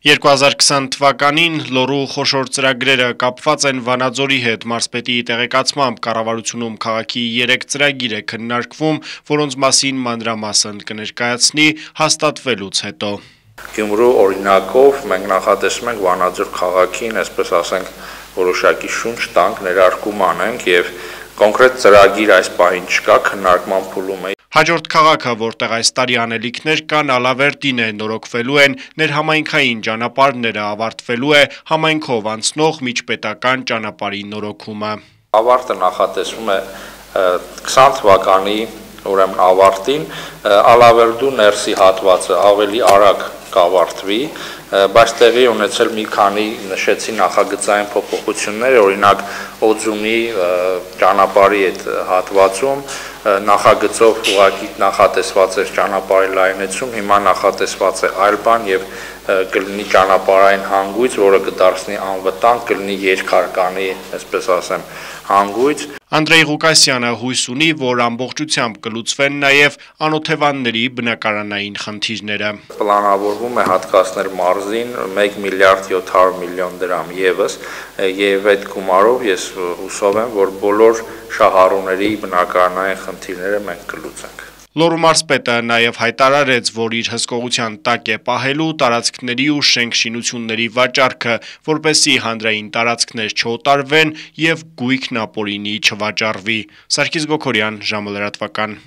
2020 թվականին լորու խոշոր ծրագրերը կապված են Վանաձորի հետ մարսպետի տեղեկացմամբ կառավարությունում քաղաքի 3 ծրագիր է քննարկվում, որոնց մասին մանրամասն կներկայացնի հաստատվելուց հետո։ Գյումրու օրինակով մենք նախատեսում ենք Վանաձոր քաղաքին, այսպես ասենք, որոշակի շունչ տանք, ներարկում անենք եւ կոնկրետ ծրագիր այս պահին չկա, քննարկման փուլում է։ Հաջորդ քաղաքը, որտեղ այս տարի անելիքներ կան, Ալավերդին է, նորոգվելու են ներհամայնքային ճանապարհները, ավարտվելու է համայնքով անցնող միջպետական ճանապարհի նորոգումը։ Ավարտը նախատեսվում է 20 թվականի ուրեմն ավարտին Ալավերդու ներսի հատվածը ավելի արագ կավարտվի, բայց տեղի ունեցել մի քանի նշեցի նախագծային փոփոխություններ, օրինակ Օձունի ճանապարհի այդ հատվածում նախագծով ուղղակի նախատեսված էր ճանապարհի լայնեցում, հիմա նախատեսված է այլ բան եւ կլինի ճանապարհային հանգույց, որը կդարձնի անվտանգ, կլինի երկհարկանի, այսպես ասեմ, հանգույց։ Անդրեյ Ղուկասյանը հույս ունի, որ ամբողջությամբ կլուծվեն նաև անօթևանների բնակարանային խնդիրները։ Պլանավորվում է հատկացնել մարզին 1 միլիարդ 700 միլիոն դրամ եւս, եւ այդ գումարով ես հուսով եմ, որ բոլոր շահառուների բնակարանային խնդիրները մենք կլուծենք։ Լոռու մարզպետը նաև հայտարարեց, որ իր հսկողության տակ է պահելու տարածքների ու շենքշինությունների վաճառքը, որպեսզի հանրային տարածքներ չօտարվեն եւ գույքն ապօրինի չվաճառվի։ Սարգիս Գոքորյան, ժամը լրատվական։